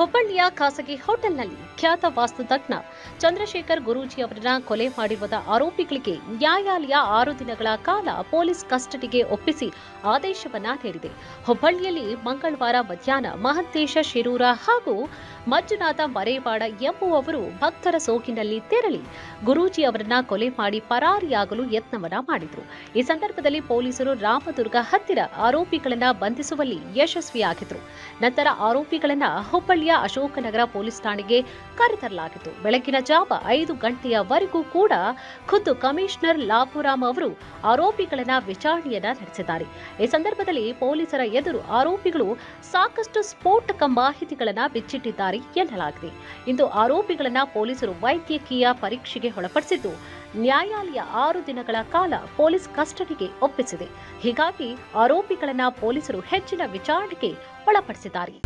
겉발 ಹುಬ್ಬಳ್ಳಿಯ ಖಾಸಗಿ ಹೋಟೆಲ್ನಲ್ಲಿ ಖ್ಯಾತ ವಾಸ್ತುತಜ್ಞ ಚಂದ್ರಶೇಖರ್ ಗುರೂಜಿ ಅವರನ್ನ ಕೊಲೆ ಮಾಡಿರುವ ಆರೋಪಿಗಳಿಗೆ ನ್ಯಾಯಾಲಯ ಆರು ದಿನಗಳ ಕಾಲ ಪೊಲೀಸ್ ಕಸ್ಟಡಿಗೆ ಒಪ್ಪಿಸಿ ಆದೇಶವನ್ನ ನೀಡಿದೆ. ಹುಬ್ಬಳ್ಳಿಯಲ್ಲಿ ಮಂಗಳವಾರ ಮಧ್ಯಾಹ್ನ ಮಹಂತೇಶ ಶಿರೂರ ಹಾಗೂ ಮಂಜುನಾಥ ಮರೇವಾಡ ಎಂಬುವವರು ಭಕ್ತರ ಸೋಗಿನಲ್ಲಿ ತೆರಳಿ ಗುರೂಜಿ ಅವರನ್ನ ಕೊಲೆ ಮಾಡಿ ಪರಾರಿಯಾಗಲು ಯತ್ನವನ್ನ ಮಾಡಿದ್ರು. ಈ ಸಂದರ್ಭದಲ್ಲಿ ಪೊಲೀಸರು ರಾಮದುರ್ಗ ಹತ್ತಿರ ಆರೋಪಿಗಳನ್ನ ಬಂಧಿಸುವಲ್ಲಿ ಯಶಸ್ವಿಯಾಗಿದ್ರು. ನಂತರ ಆರೋಪಿಗಳನ್ನ ಹುಬ್ಬಳ್ಳಿಯ ಅಶೋಕನಗರ ಪೊಲೀಸ್ ಠಾಣೆಗೆ ಕರೆತರಲಾಗಿತ್ತು. ಬೆಳಗಿನ ಜಾವ ಐದು ಗಂಟೆಯವರೆಗೂ ಕೂಡ ಖುದ್ದು ಕಮಿಷನರ್ ಲಾಭುರಾಮ್ ಅವರು ಆರೋಪಿಗಳನ್ನ ವಿಚಾರಣೆಯನ್ನ ನಡೆಸಿದ್ದಾರೆ. ಈ ಸಂದರ್ಭದಲ್ಲಿ ಪೊಲೀಸರ ಎದುರು ಆರೋಪಿಗಳು ಸಾಕಷ್ಟು ಸ್ಫೋಟಕ ಮಾಹಿತಿಗಳನ್ನ ಬಿಚ್ಚಿಟ್ಟಿದ್ದಾರೆ ಎನ್ನಲಾಗಿದೆ. ಇಂದು ಆರೋಪಿಗಳನ್ನ ಪೊಲೀಸರು ವೈದ್ಯಕೀಯ ಪರೀಕ್ಷೆಗೆ ಒಳಪಡಿಸಿದ್ದು, ನ್ಯಾಯಾಲಯ ಆರು ದಿನಗಳ ಕಾಲ ಪೊಲೀಸ್ ಕಸ್ಟಡಿಗೆ ಒಪ್ಪಿಸಿದೆ. ಹೀಗಾಗಿ ಆರೋಪಿಗಳನ್ನ ಪೊಲೀಸರು ಹೆಚ್ಚಿನ ವಿಚಾರಣೆಗೆ ಒಳಪಡಿಸಿದ್ದಾರೆ.